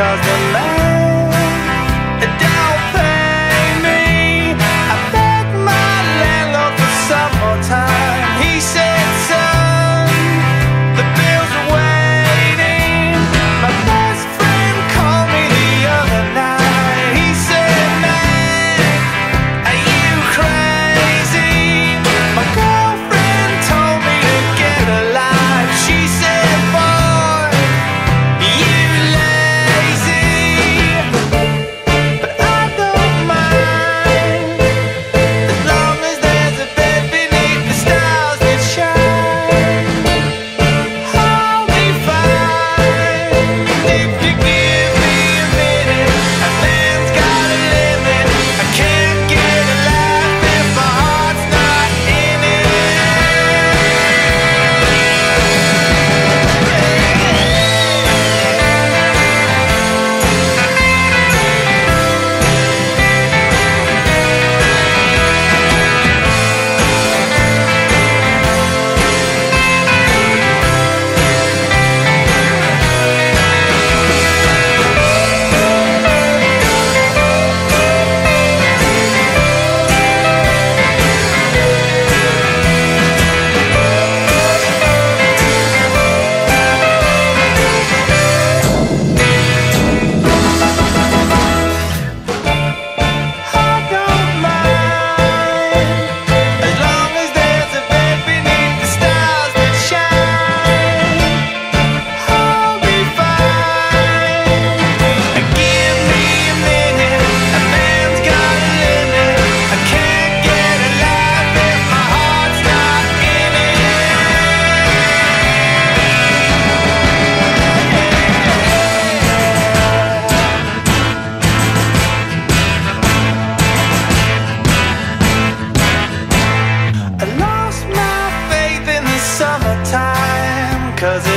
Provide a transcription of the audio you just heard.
cause the Cause